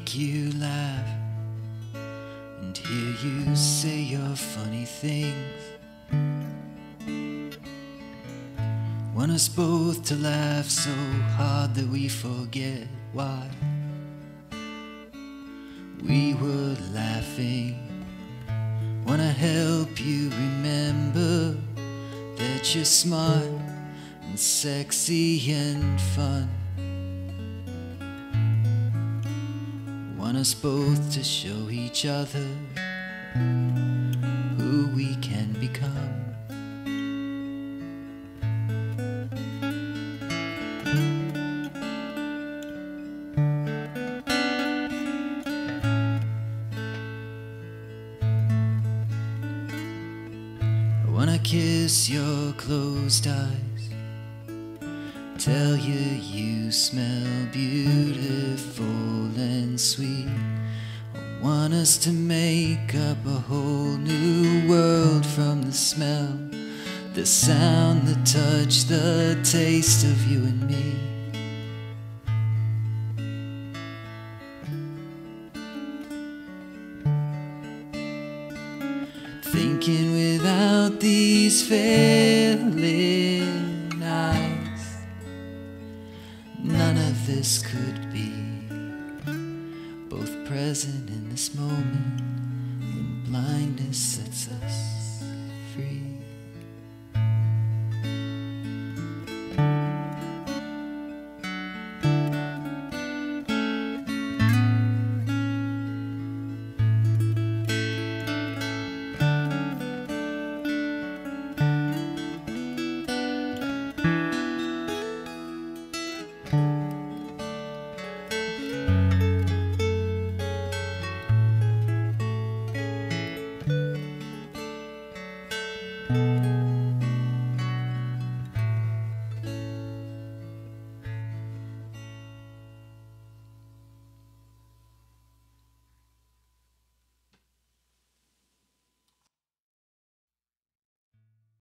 make you laugh and hear you say your funny things. Want us both to laugh so hard that we forget why we were laughing. Wanna help you remember that you're smart and sexy and fun. Want us both to show each other who we can become. I wanna kiss your closed eyes. Tell you you smell beautiful and sweet. Want us to make up a whole new world from the smell, the sound, the touch, the taste of you and me. Thinking without these failing eyes, none of this could be present in this moment when blindness sets us free. thank